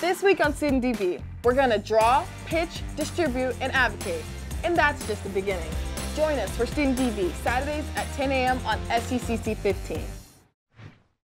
This week on Student DV, we're gonna draw, pitch, distribute, and advocate. And that's just the beginning. Join us for Student DV Saturdays at 10 a.m. on SECC 15.